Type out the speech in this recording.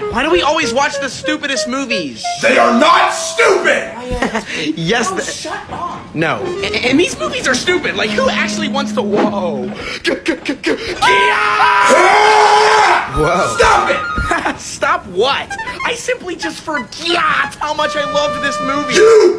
Why do we always watch the stupidest movies? They are not stupid! Yes, the- shut up! no. And, and these movies are stupid. Like, who actually wants to? Whoa. Whoa. Stop it! Stop what? I simply just forgot how much I loved this movie. You